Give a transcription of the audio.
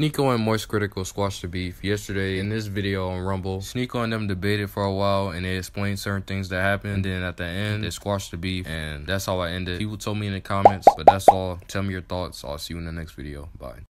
Sneako and Moist Critical squashed the beef yesterday in this video on Rumble. Sneako and them debated for a while and they explained certain things that happened. And then at the end, they squashed the beef and that's how I ended. People told me in the comments, but that's all. Tell me your thoughts. I'll see you in the next video. Bye.